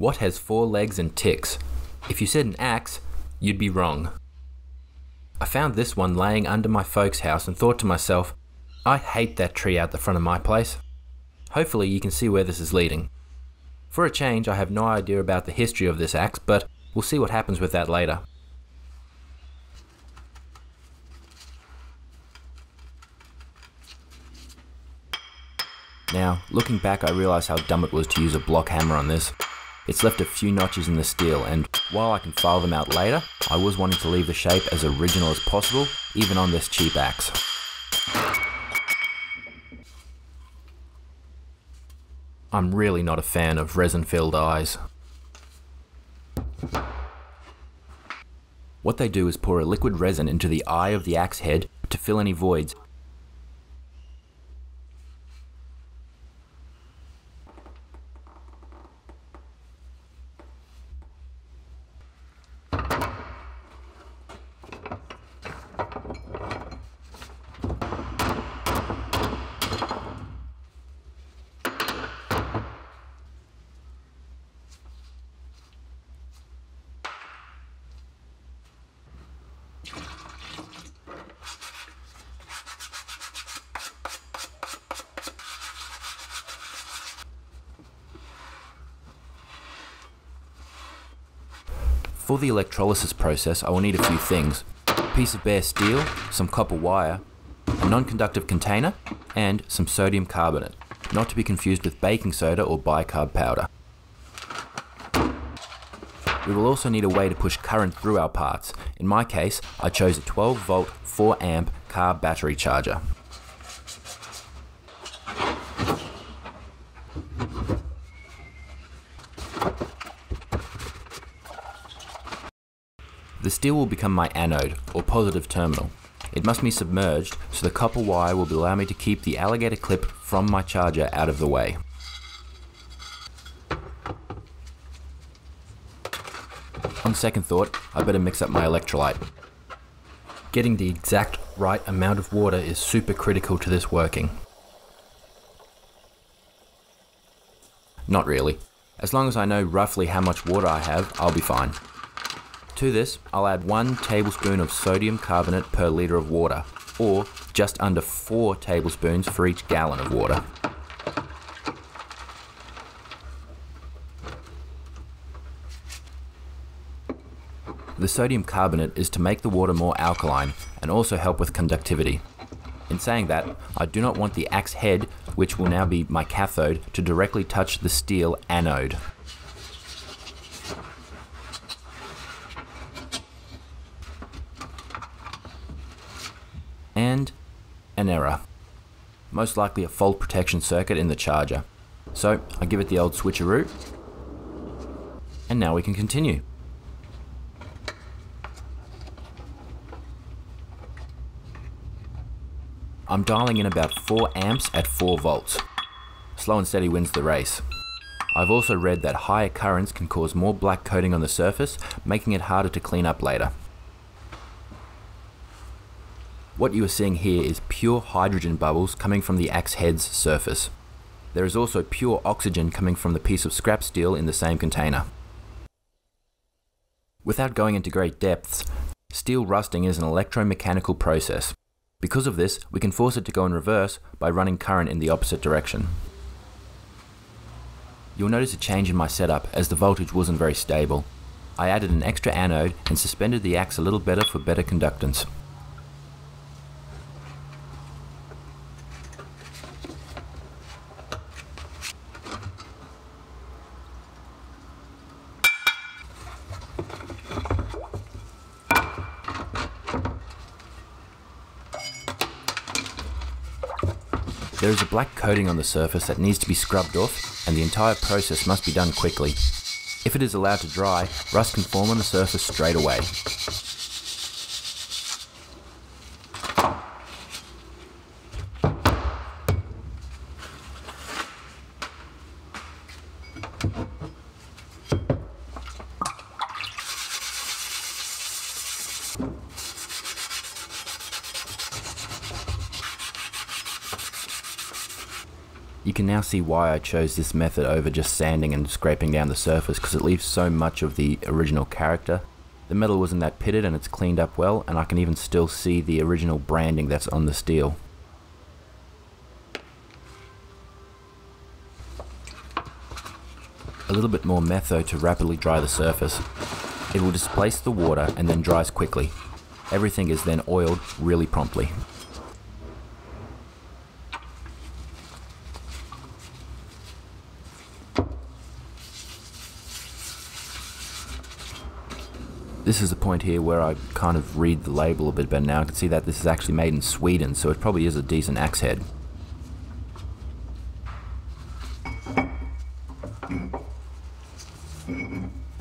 What has four legs and ticks? If you said an axe, you'd be wrong. I found this one laying under my folks' house and thought to myself, I hate that tree out the front of my place. Hopefully, you can see where this is leading. For a change, I have no idea about the history of this axe, but we'll see what happens with that later. Now, looking back, I realise how dumb it was to use a block hammer on this. It's left a few notches in the steel, and while I can file them out later, I was wanting to leave the shape as original as possible, even on this cheap axe. I'm really not a fan of resin-filled eyes. What they do is pour a liquid resin into the eye of the axe head to fill any voids For the electrolysis process, I will need a few things. A piece of bare steel, some copper wire, a non-conductive container, and some sodium carbonate, not to be confused with baking soda or bicarb powder. We will also need a way to push current through our parts. In my case, I chose a 12 volt 4 amp car battery charger. The steel will become my anode, or positive terminal. It must be submerged, so the copper wire will allow me to keep the alligator clip from my charger out of the way. On second thought, I better mix up my electrolyte. Getting the exact right amount of water is super critical to this working. Not really. As long as I know roughly how much water I have, I'll be fine. To this, I'll add 1 tablespoon of sodium carbonate per litre of water, or just under 4 tablespoons for each gallon of water. The sodium carbonate is to make the water more alkaline and also help with conductivity. In saying that, I do not want the axe head, which will now be my cathode, to directly touch the steel anode. And an error. Most likely a fault protection circuit in the charger. So I give it the old switcheroo, and now we can continue. I'm dialing in about 4 amps at 4 volts. Slow and steady wins the race. I've also read that higher currents can cause more black coating on the surface, making it harder to clean up later. What you are seeing here is pure hydrogen bubbles coming from the axe head's surface. There is also pure oxygen coming from the piece of scrap steel in the same container. Without going into great depths, steel rusting is an electromechanical process. Because of this, we can force it to go in reverse by running current in the opposite direction. You'll notice a change in my setup as the voltage wasn't very stable. I added an extra anode and suspended the axe a little better for better conductance. There is a black coating on the surface that needs to be scrubbed off and the entire process must be done quickly. If it is allowed to dry, rust can form on the surface straight away. You can now see why I chose this method over just sanding and scraping down the surface because it leaves so much of the original character. The metal wasn't that pitted and it's cleaned up well and I can even still see the original branding that's on the steel. A little bit more metho to rapidly dry the surface. It will displace the water and then dries quickly. Everything is then oiled really promptly. This is the point here where I kind of read the label a bit better now. I can see that this is actually made in Sweden, so it probably is a decent axe head.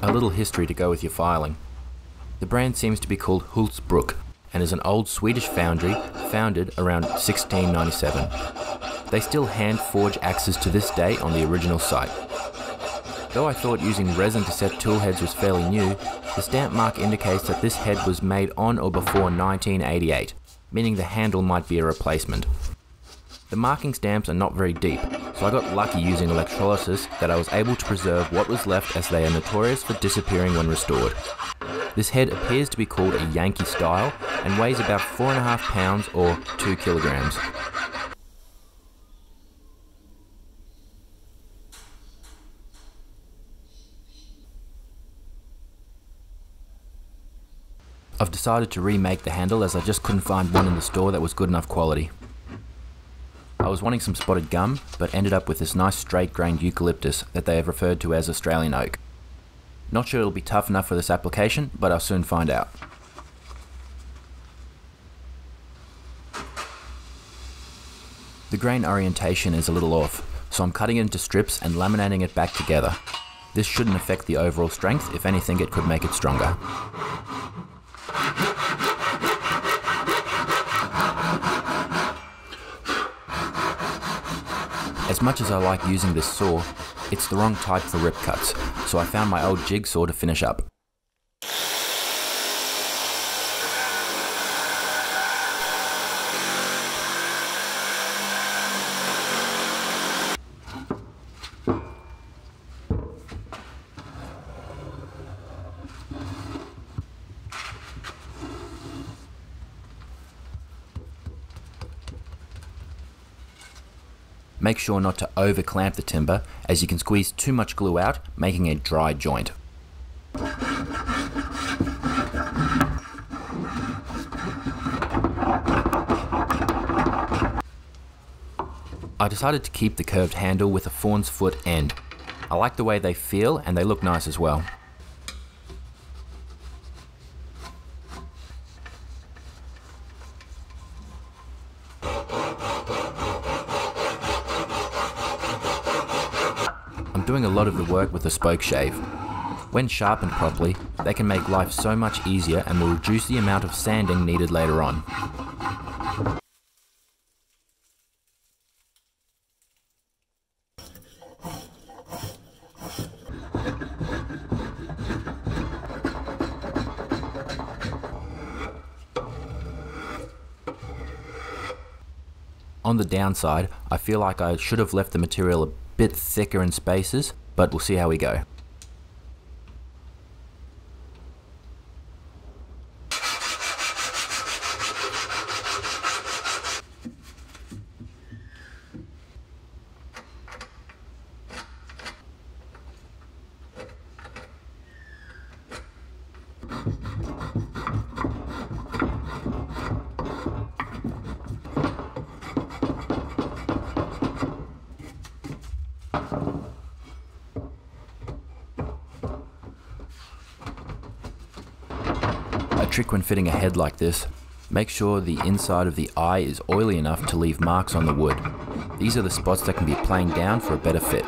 A little history to go with your filing. The brand seems to be called Hultsbruk and is an old Swedish foundry founded around 1697. They still hand forge axes to this day on the original site. Though I thought using resin to set tool heads was fairly new, the stamp mark indicates that this head was made on or before 1988, meaning the handle might be a replacement. The marking stamps are not very deep, so I got lucky using electrolysis that I was able to preserve what was left as they are notorious for disappearing when restored. This head appears to be called a Yankee style and weighs about 4.5 pounds or 2 kilograms. I've decided to remake the handle as I just couldn't find one in the store that was good enough quality. I was wanting some spotted gum, but ended up with this nice straight grained eucalyptus that they have referred to as Australian oak. Not sure it'll be tough enough for this application, but I'll soon find out. The grain orientation is a little off, so I'm cutting it into strips and laminating it back together. This shouldn't affect the overall strength, if anything it could make it stronger. As much as I like using this saw, it's the wrong type for rip cuts, so I found my old jigsaw to finish up. Make sure not to over clamp the timber as you can squeeze too much glue out, making a dry joint. I decided to keep the curved handle with a fawn's foot end. I like the way they feel and they look nice as well. doing a lot of the work with a spoke shave. When sharpened properly, they can make life so much easier and will reduce the amount of sanding needed later on. On the downside, I feel like I should have left the material a bit thicker in spaces, but we'll see how we go. Trick when fitting a head like this. Make sure the inside of the eye is oily enough to leave marks on the wood. These are the spots that can be planed down for a better fit.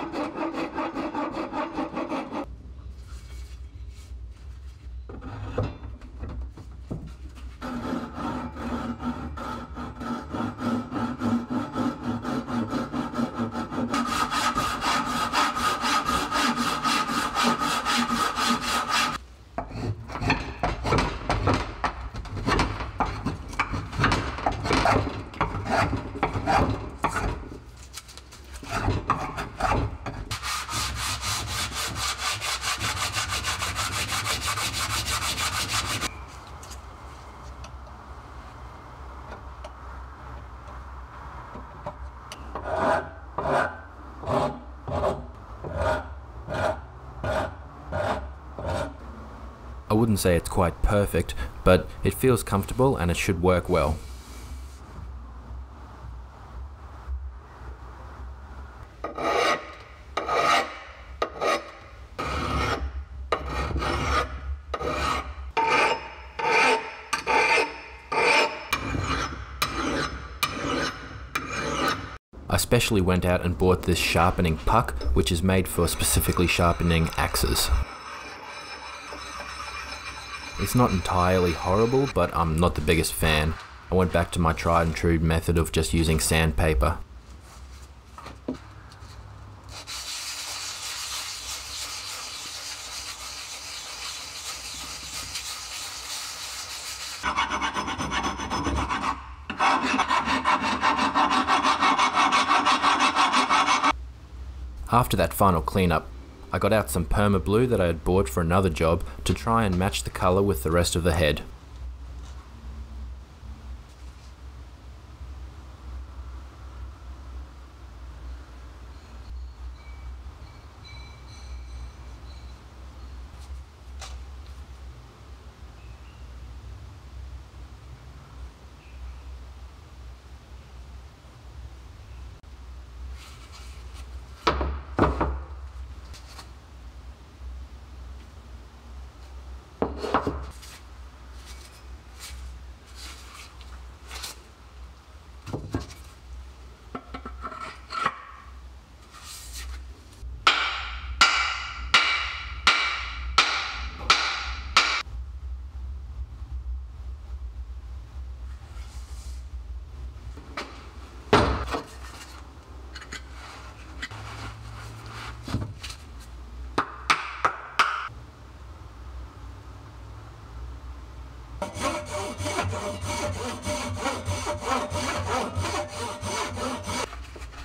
Wouldn't say it's quite perfect, but it feels comfortable and it should work well. I specially went out and bought this sharpening puck, which is made for specifically sharpening axes. It's not entirely horrible, but I'm not the biggest fan. I went back to my tried and true method of just using sandpaper. After that final cleanup, I got out some Perma Blue that I had bought for another job to try and match the colour with the rest of the head.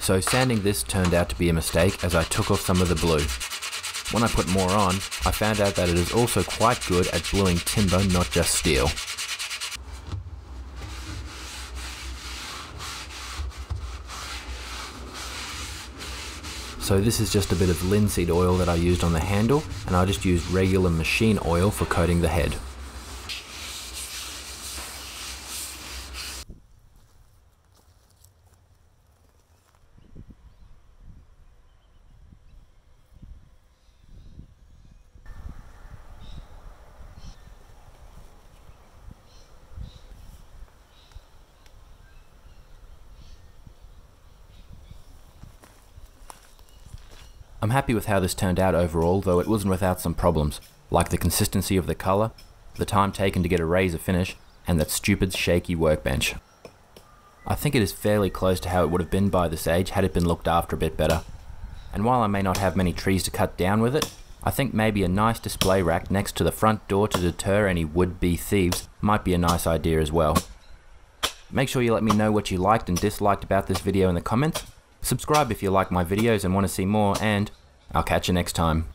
So sanding this turned out to be a mistake as I took off some of the blue. When I put more on, I found out that it is also quite good at bluing timber, not just steel. So this is just a bit of linseed oil that I used on the handle and I just used regular machine oil for coating the head. I'm happy with how this turned out overall, though it wasn't without some problems, like the consistency of the colour, the time taken to get a razor finish, and that stupid shaky workbench. I think it is fairly close to how it would have been by this age had it been looked after a bit better. And while I may not have many trees to cut down with it, I think maybe a nice display rack next to the front door to deter any would-be thieves might be a nice idea as well. Make sure you let me know what you liked and disliked about this video in the comments, Subscribe if you like my videos and want to see more, and I'll catch you next time.